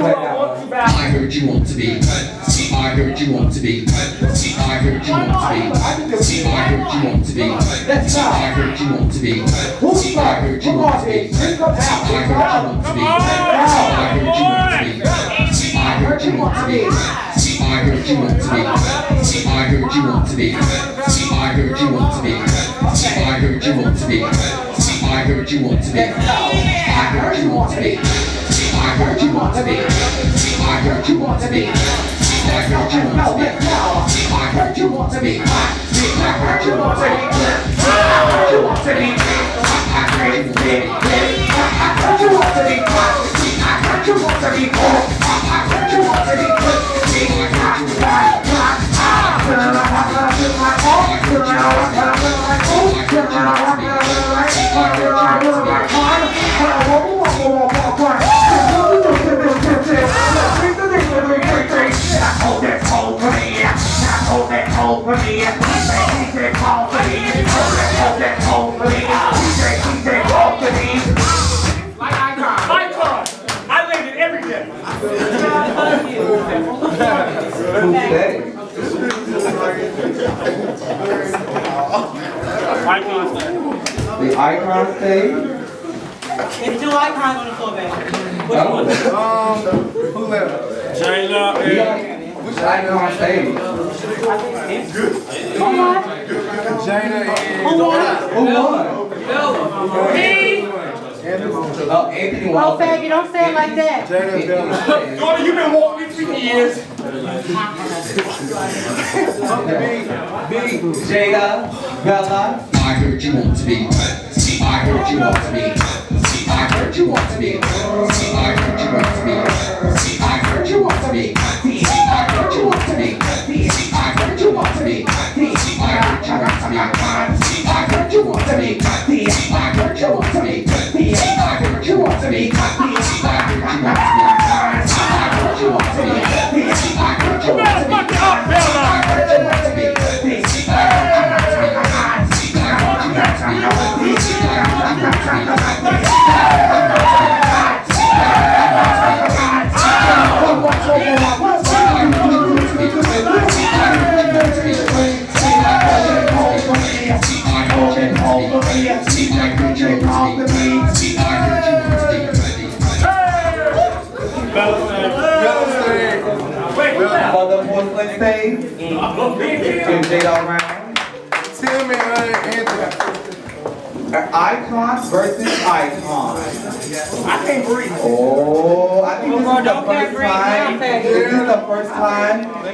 I that want one. you. I heard you want to be. I heard you want to be. I heard you want to be. I heard you want to be. I heard you want to be. I heard you want to be. baby. Bring them out. I heard you want to be. I heard you want to be. I heard you want to be. I heard you want to be. I heard you want to be. I heard you want to be. I heard you want to be. I heard you want to be. I heard you want to be. I heard you want to be. There's you. I heard you want to be. I heard you want to be. I heard you want to be. I heard you want to be. I heard you want to be. Icon style. The icon stage? It's two icons on the floor, baby. Which Oh. one? Who left? Jayla We and got- Which icon stage? Who won? Jada Who and won? Who won? Oh, Anthony Oh, Walker. faggot, don't say it like that. Jada and Bella. Jordan, you've been walking for years. Big Jada, Bella. I heard you want to be. I heard you want to be. I heard you want to be. I heard you want to be. to me. The empire, what you want to me. The empire, what you want to me. TFT, icon versus icon. I can't breathe. Oh, I think this is the first time. This is the first time